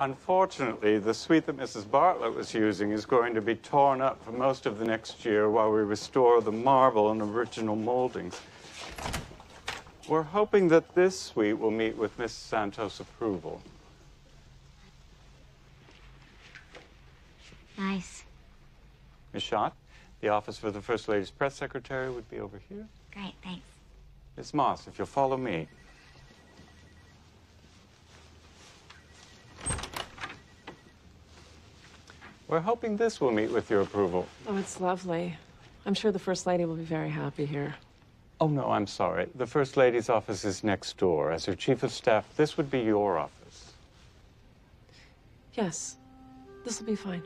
Unfortunately, the suite that Mrs. Bartlet was using is going to be torn up for most of the next year while we restore the marble and original moldings. We're hoping that this suite will meet with Miss Santos' approval. Nice. Miss Schott, the office for the First Lady's press secretary would be over here. Great, thanks. Miss Moss, if you'll follow me. We're hoping this will meet with your approval. Oh, it's lovely. I'm sure the First Lady will be very happy here. Oh, no, I'm sorry. The First Lady's office is next door. As her chief of staff, this would be your office. Yes, this will be fine.